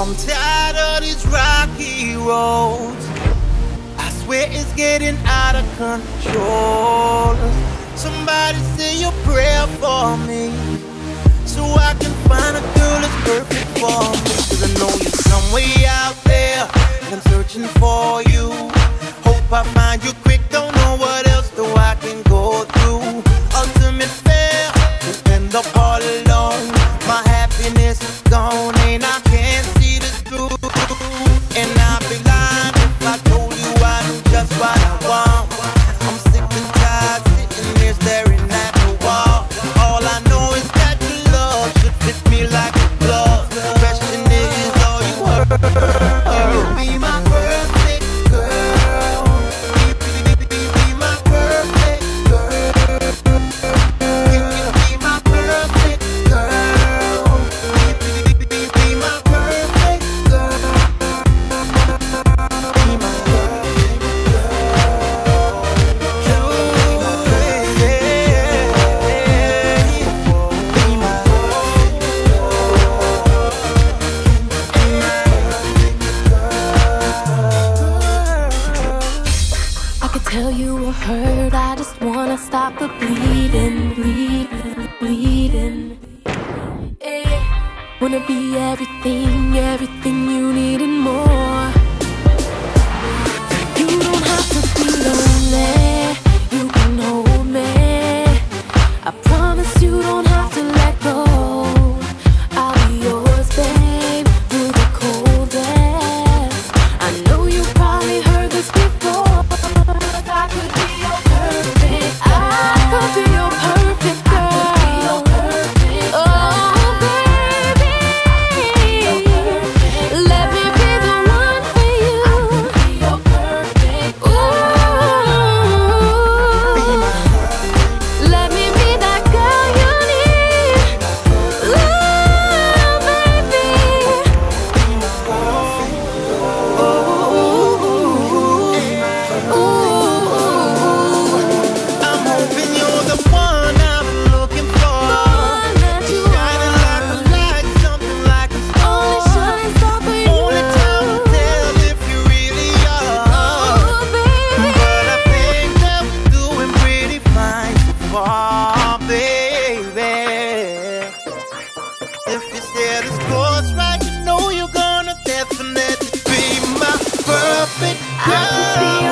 I'm tired of these rocky roads. I swear it's getting out of control. Somebody say a prayer for me. So I can find a girl that's perfect for me. Cause I know you're somewhere out there. And I'm searching for you. Hope I find you. could tell you were hurt. I just wanna stop the bleeding, bleeding, bleeding. Hey. Wanna be everything, everything you need and more. let us course right. You know you're gonna definitely be my perfect girl.